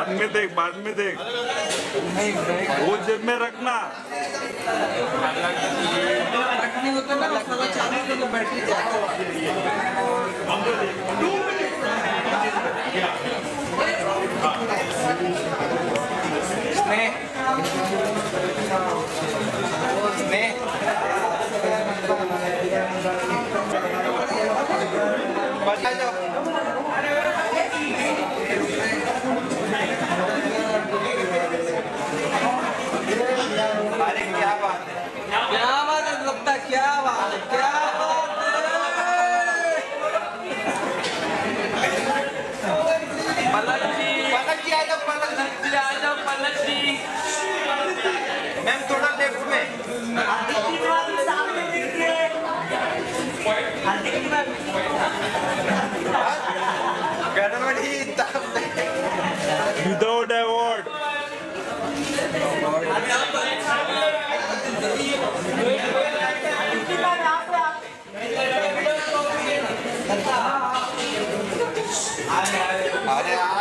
बाद में देख बाद में देख। वो जेब में रखना। अरे क्या बात है। क्या बात है लगता क्या बात है क्या बात है? मैम थोड़ा लेफ़्ट में हार्दिक Yeah.